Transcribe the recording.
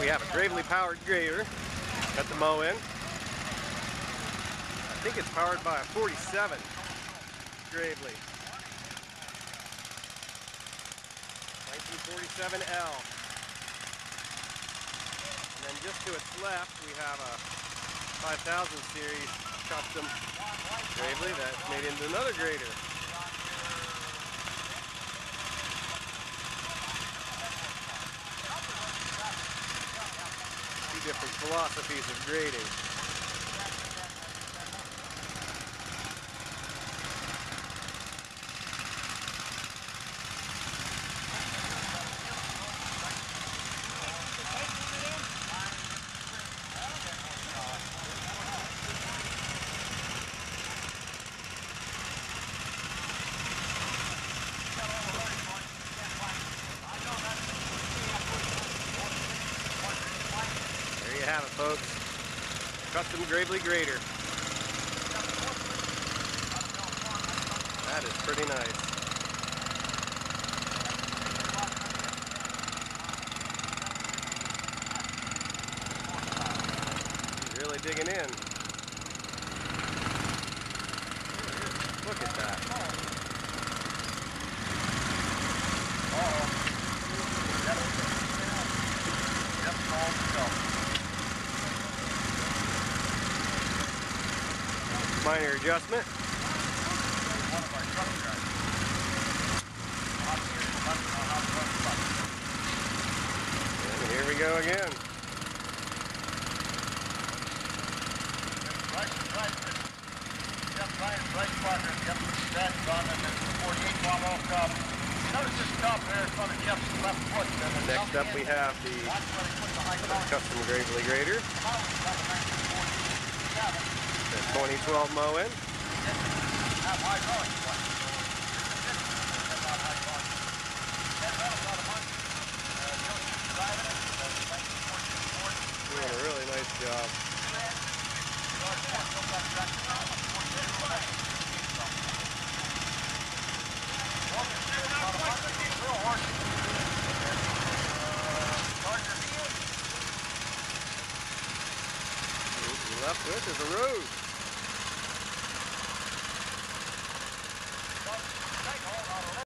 We have a Gravely powered grader at the mow in. I think it's powered by a 47 Gravely. 1947L. And then just to its left, we have a 5000 series custom Gravely that's made into another grader. Different philosophies of grading. You have it, folks. Custom Gravely grader. That is pretty nice. Really digging in. Look at that. Minor adjustment. And here we go again. Next up we have the custom Gravely grader. The 2012 Mow In. Doing a really nice job. Left with is a road.